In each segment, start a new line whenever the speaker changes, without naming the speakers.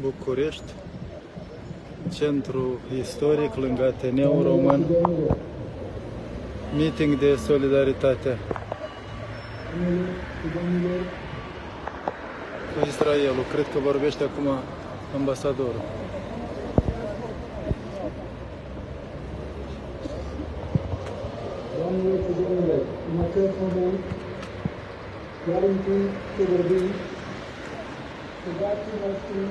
București, centru istoric lângă Ateneu Român, meeting de solidaritate cu Israelul. Cred că vorbește acum ambasadorul.
Doamnelor și domnilor, în acest moment chiar în timp ce vorbim, soldații noștri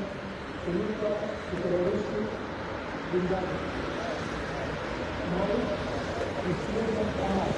se luptă cu teroriștii din Gaza. Noi susținem Hamas.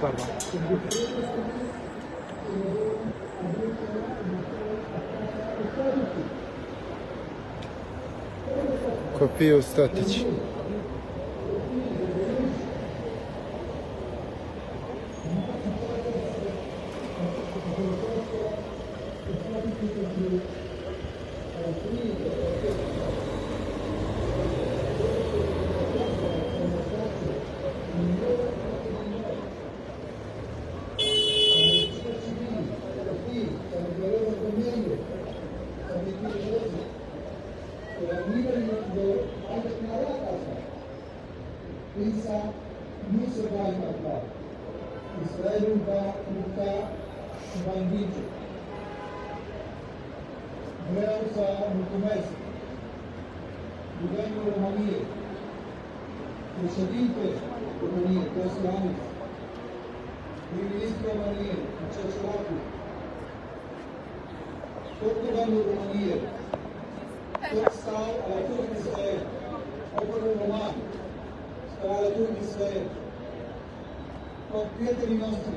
Pardon. Copii ostatici.
Thank you. Se va întâmpla. Israelul va lupta să mulțumesc Guvernul României, președinte României, prim-ministrul României, tot Guvernul României, tot stau alături de Israel, poporul de Israel, tot prietenii noștri.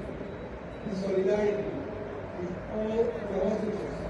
solidarity with all the hostages